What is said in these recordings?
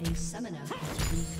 A summoner has reconnected.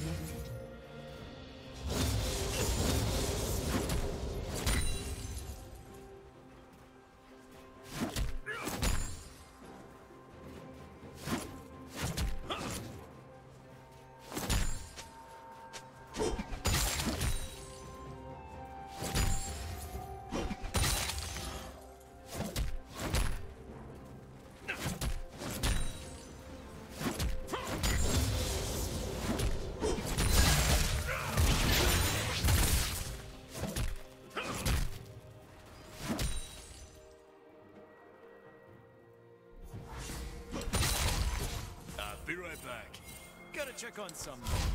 Check on some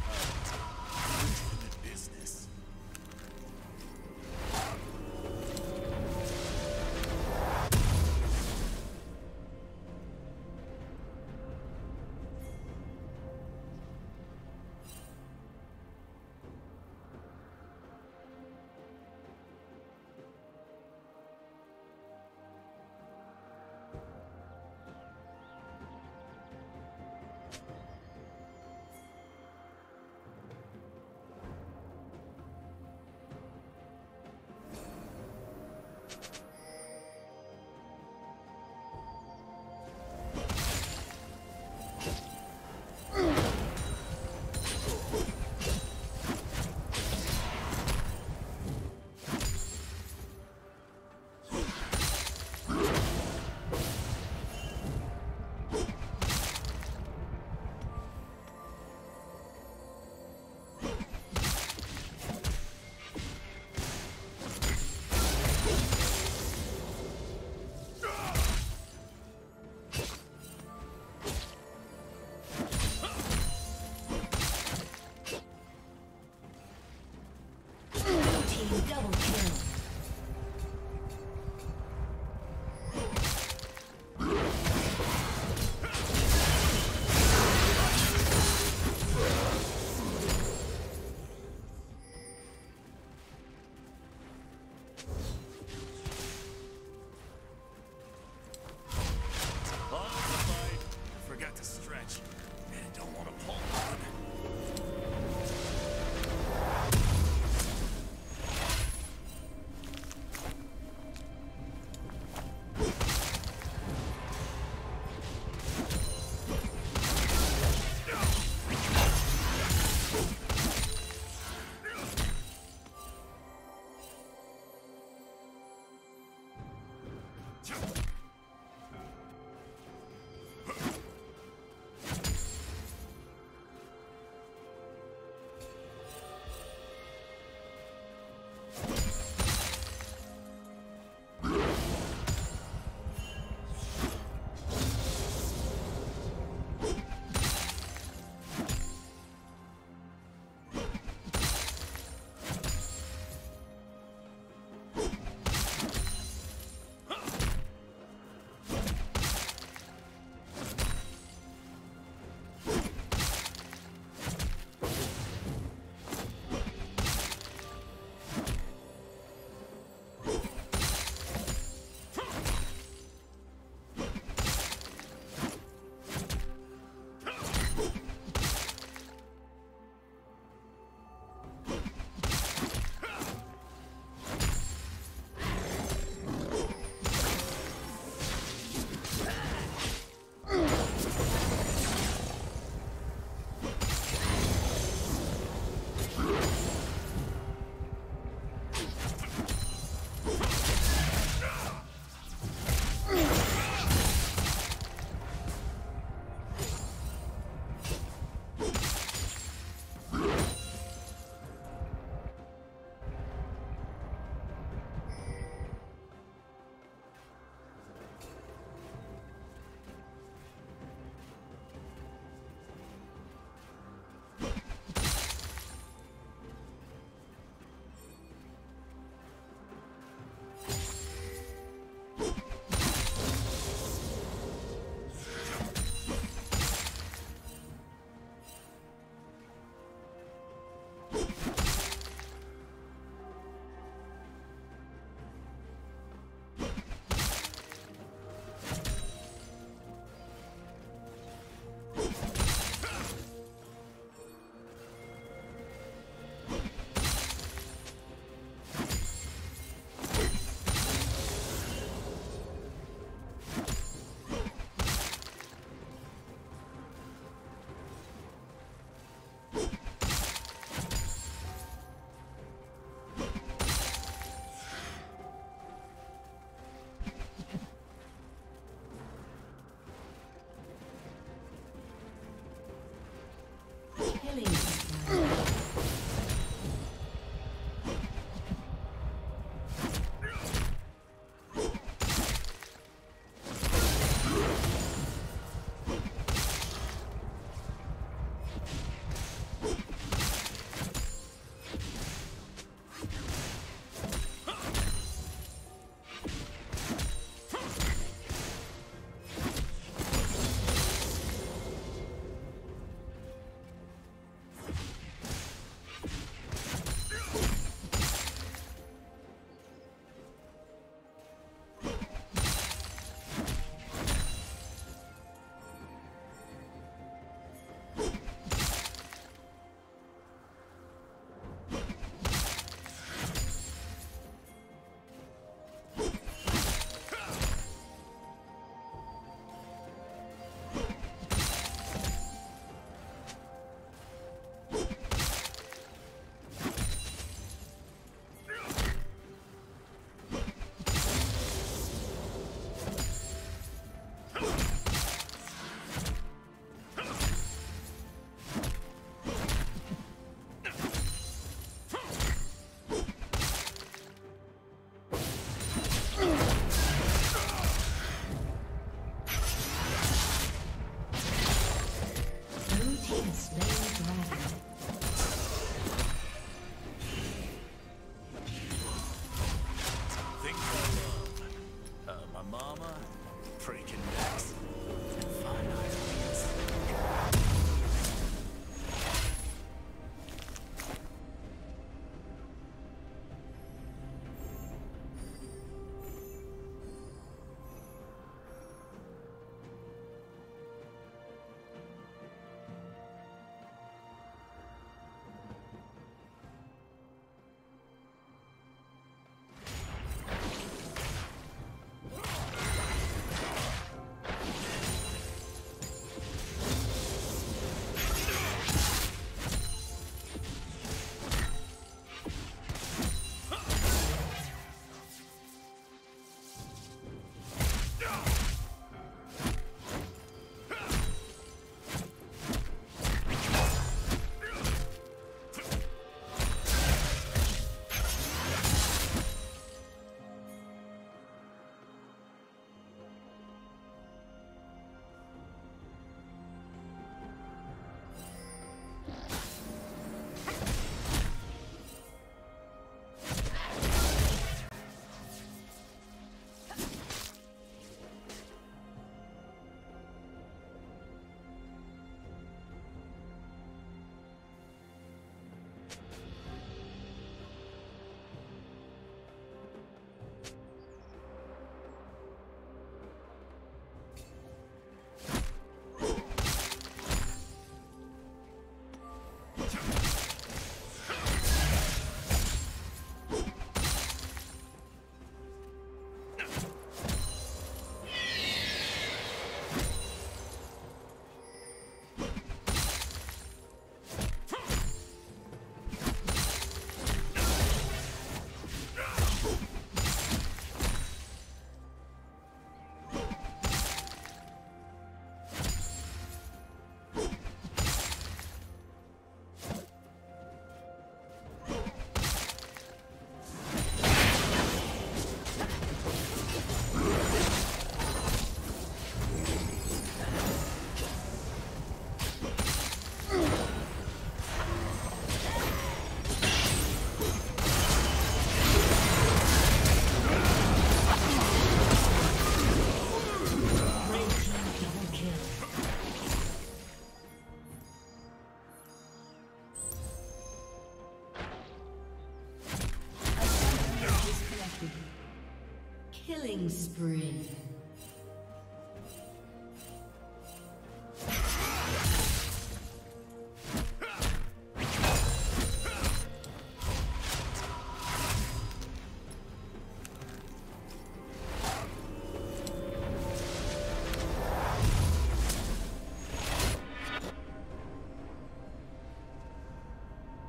Killing spree.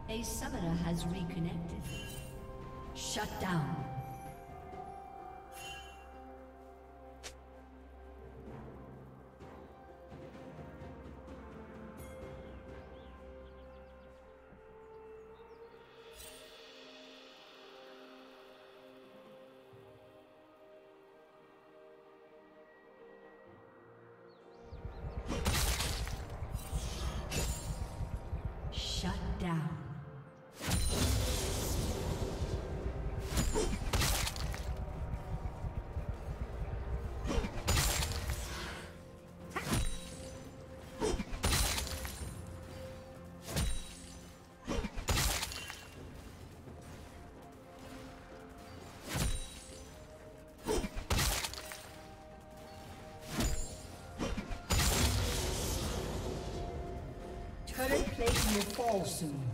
A summoner has reconnected. Shut down. Will fall soon.